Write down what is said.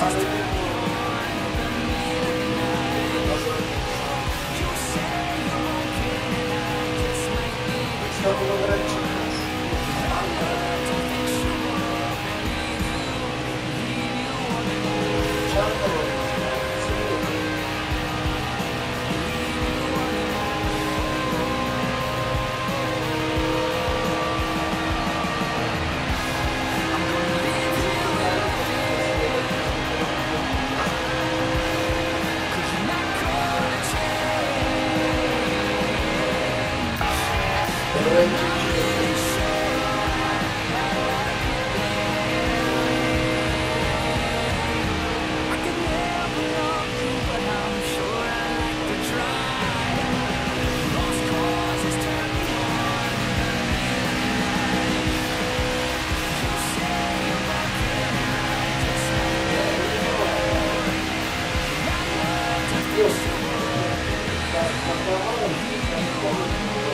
breakfast. Yeah, I'm going.